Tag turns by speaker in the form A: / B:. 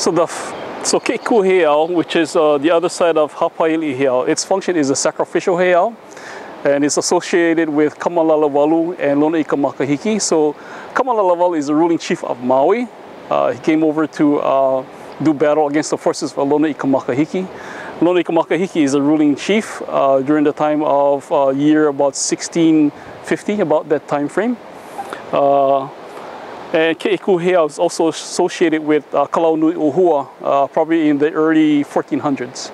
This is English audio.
A: So the so Ke'iku Heiau, which is uh, the other side of Hapaiali'i Heiau, its function is a sacrificial heiau, and it's associated with Kamalalawalu and Lonoikamakahiki. So Kamalalawalu is the ruling chief of Maui. Uh, he came over to uh, do battle against the forces of Lonoikamakahiki. Lona Ika Makahiki is the ruling chief uh, during the time of uh, year about 1650, about that time frame. And Ke'iku is also associated with uh, Kalaunuiohua, uh, probably in the early 1400s.